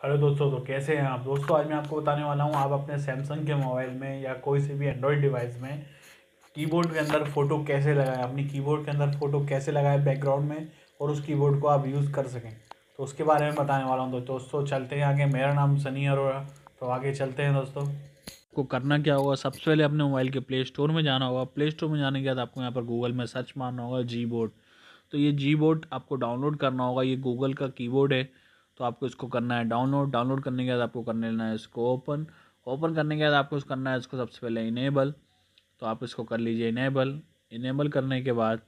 Hello दोस्तों तो कैसे हैं आप? दोस्तों, आज मैं आपको बताने वाला हूँ, आप अपने सैमसंग के मोबाइल में या कोई से भी एंड्रॉयड डिवाइस में कीबोर्ड के अंदर फ़ोटो कैसे लगाएँ, अपनी कीबोर्ड के अंदर फ़ोटो कैसे लगाएँ बैकग्राउंड में और उस कीबोर्ड को आप यूज़ कर सकें। तो उसके बारे में बताने वाला हूँ तो दोस्तों, चलते हैं आगे। मेरा नाम सनी अरोड़ा तो आगे चलते हैं दोस्तों। को करना क्या होगा, सबसे पहले अपने मोबाइल के प्ले स्टोर में जाना होगा। प्ले स्टोर में जाने के बाद आपको यहाँ पर गूगल में सर्च मारना होगा जी बोर्ड तो ये जी बोर्ड आपको डाउनलोड करना होगा। ये गूगल का कीबोर्ड है। तो आपको इसको करना है डाउनलोड डाउनलोड करने के बाद आपको करने लेना है इसको ओपन ओपन करने के बाद आपको करना है इसको सबसे पहले इनेबल तो आप इसको कर लीजिए इनेबल इनेबल करने के बाद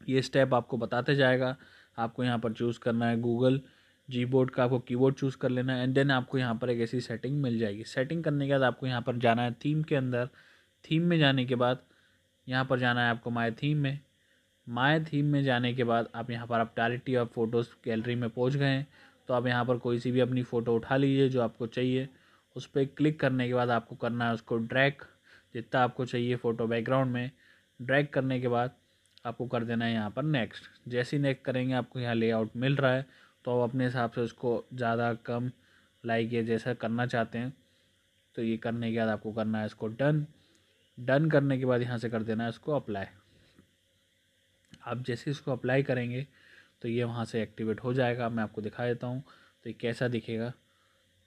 ये स्टेप आपको बताते जाएगा। आपको यहाँ पर चूज़ करना है गूगल जी बोर्ड का आपको कीबोर्ड चूज़ कर लेना है। एंड देन आपको यहाँ पर एक ऐसी सेटिंग मिल जाएगी। सेटिंग करने के बाद आपको यहाँ पर जाना है थीम के अंदर। थीम में जाने के बाद यहाँ पर जाना है आपको माई थीम में। माय थीम में जाने के बाद आप यहाँ पर आप डायरेक्टली आप फ़ोटोज़ गैलरी में पहुँच गए हैं तो आप यहाँ पर कोई सी भी अपनी फ़ोटो उठा लीजिए जो आपको चाहिए। उस पर क्लिक करने के बाद आपको करना है उसको ड्रैग, जितना आपको चाहिए फ़ोटो बैकग्राउंड में, ड्रैग करने के बाद आपको कर देना है यहाँ पर नेक्स्ट। जैसे ही नेक्स्ट करेंगे, आपको यहाँ लेआउट मिल रहा है तो आप अपने हिसाब से उसको ज़्यादा कम लाइक या जैसा करना चाहते हैं तो ये करने के बाद आपको करना है इसको डन। डन करने के बाद यहाँ से कर देना है इसको अप्लाई। आप जैसे इसको अप्लाई करेंगे तो ये वहाँ से एक्टिवेट हो जाएगा। मैं आपको दिखा देता हूँ तो ये कैसा दिखेगा।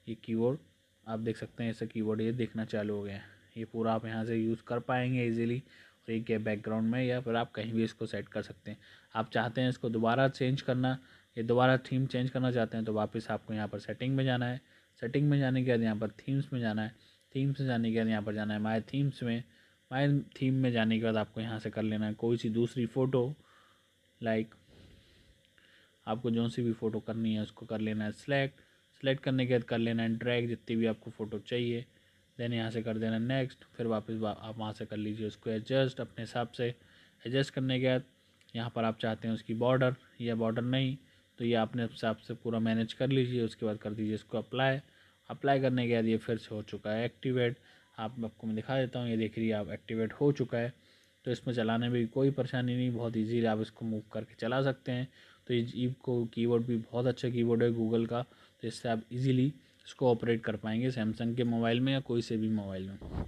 ये कीबोर्ड आप देख सकते हैं ऐसा कीबोर्ड ये देखना चालू हो गया है। ये पूरा आप यहाँ से यूज़ कर पाएँगे इजीली और एक बैकग्राउंड में, या फिर आप कहीं भी इसको सेट कर सकते हैं। आप चाहते हैं इसको दोबारा चेंज करना, ये दोबारा थीम चेंज करना चाहते हैं तो वापस आपको यहाँ पर सेटिंग में जाना है। सेटिंग में जाने के बाद यहाँ पर थीम्स में जाना है। थीम्स में जाने के बाद यहाँ पर जाना है माई थीम्स में। माई थीम में जाने के बाद आपको यहाँ से कर लेना है। कोई सी दूसरी फ़ोटो लाइक आपको जो सी भी फ़ोटो करनी है उसको कर लेना है सिलेक्ट सेलेक्ट करने के बाद कर लेना है ड्रैग जितनी भी आपको फ़ोटो चाहिए। देन यहाँ से कर देना नेक्स्ट फिर वापस आप वहाँ से कर लीजिए उसको एडजस्ट अपने हिसाब से। एडजस्ट करने के बाद यहाँ पर आप चाहते हैं उसकी बॉर्डर या बॉर्डर नहीं तो ये अपने हिसाब से पूरा मैनेज कर लीजिए, उसके बाद कर दीजिए इसको अप्लाई अप्लाई करने के बाद ये फिर से हो चुका है एक्टिवेट आप आपको मैं दिखा देता हूँ, ये देख रही आप एक्टिवेट हो चुका है। तो इसमें चलाने में भी कोई परेशानी नहीं, बहुत ईजीली आप इसको मूव करके चला सकते हैं। तो ये को कीबोर्ड भी बहुत अच्छा कीबोर्ड है गूगल का तो इससे आप इजीली इसको ऑपरेट कर पाएँगे सैमसंग के मोबाइल में या कोई से भी मोबाइल में।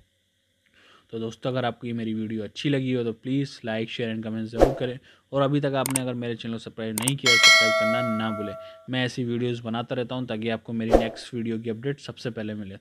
तो दोस्तों, अगर आपको ये मेरी वीडियो अच्छी लगी हो तो please like share and comment ज़रूर करें। और अभी तक आपने अगर मेरे चैनल सब्सक्राइब नहीं किया सब्सक्राइब करना ना भूलें। मैं ऐसी वीडियोस बनाता रहता हूँ ताकि आपको मेरी नेक्स्ट वीडियो की अपडेट सबसे पहले मिले।